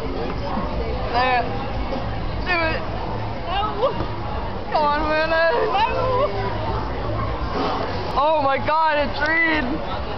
There. Do it. No. Come on, Manna. No. Oh my god, it's It's Reed.